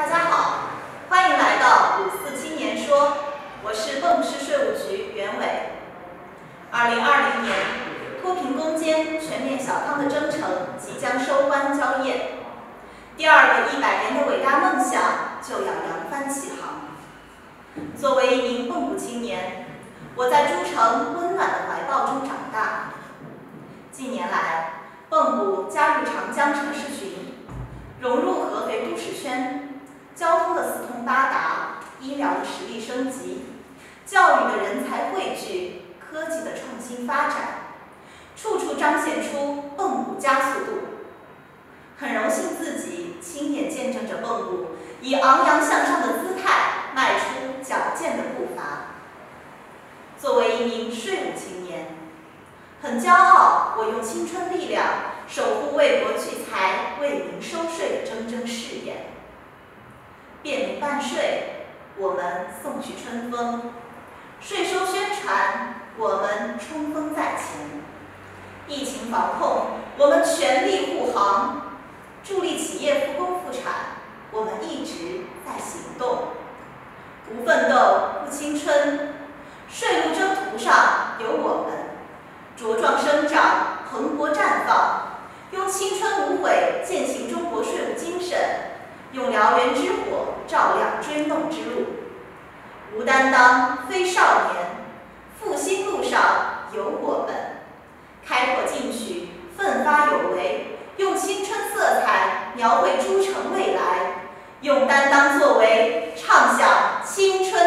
大家好，欢迎来到五四青年说，我是蚌埠市税务局袁伟。二零二零年，脱贫攻坚、全面小康的征程即将收官交业，第二个一百年的伟大梦想就要扬帆起航。作为一名蚌埠青年，我在诸城温暖的怀抱中长大。近年来，蚌埠加入长江城市群，融入合肥都市圈，交通的四通八达，医疗实力升级，教育的人才汇聚，科技的创新发展，处处彰显出蚌埠加速度。很荣幸自己亲眼见证着蚌埠以昂扬向上的姿态迈出矫健的步伐。作为一名税务青年，很骄傲，我用青春力量守护为国聚财、为民收税的铮铮誓言。便民办税，我们送去春风；税收宣传，我们冲锋在前；疫情防控，我们全力护航；助力企业复工复产，我们一直在行动。不奋斗，不青春。税路征途上有我们，茁壮生长，蓬勃绽放，用青春无悔践行中国税务精神，用燎原之火照亮追梦之路。无担当，非少年，复兴路上有我们，开拓进取，奋发有为，用青春色彩描绘诸城未来，用担当作为，唱响青春。